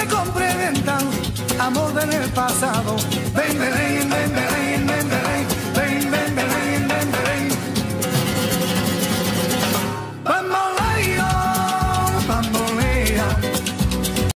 te complementan, amor del pasado. Ven, ven, ven.